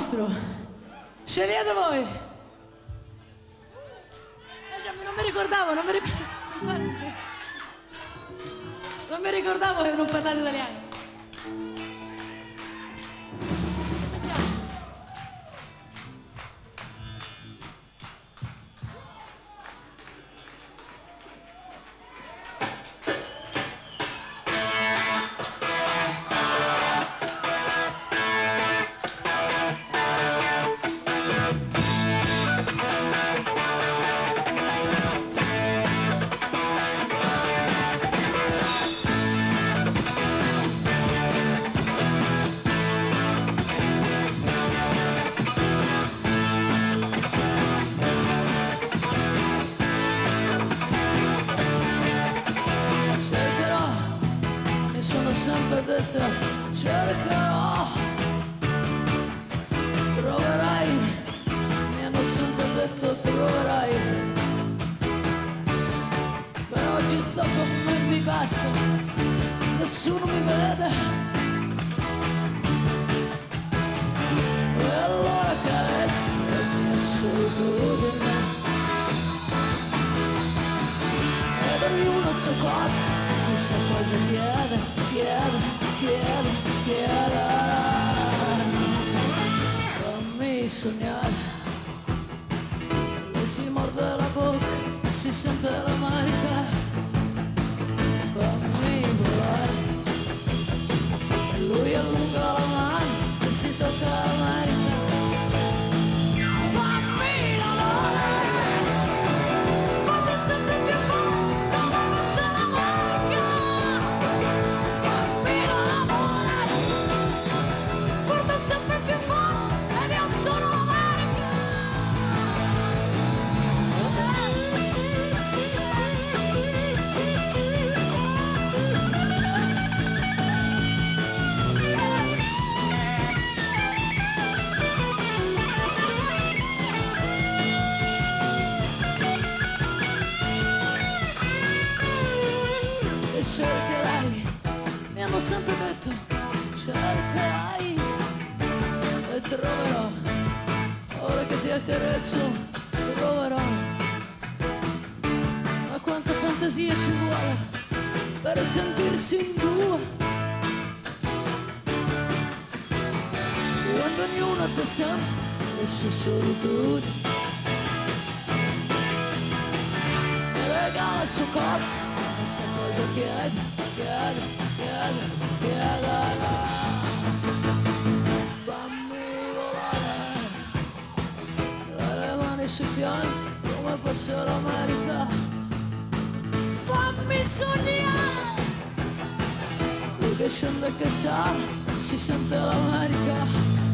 nostro. Scegliete voi. Eh non mi ricordavo, non mi ricordavo. Non mi ricordavo che non parlate italiano. Detta, cercherò, troverai, mi hanno sempre detto troverai, però oggi sto con me mi basta, nessuno mi vede. E allora carezzo la mia solitudine ed ognuno suo corpo chissà cosa chiede, chiede, fammi sognare. E si morde la bocca e si sente la sempre detto, cercherai e troverò, ora che ti accarezzo, troverò. Ma quanta fantasia ci vuole per sentirsi in due. Quando ognuno ha sempre le sue solitudini. Regala il suo corpo, non sa cosa chiede, chiede, chiede, chiede. Fammi volare, le mani sui fianchi come fosse l'America. Fammi sognare, lui che scende e che sale, si sente l'America.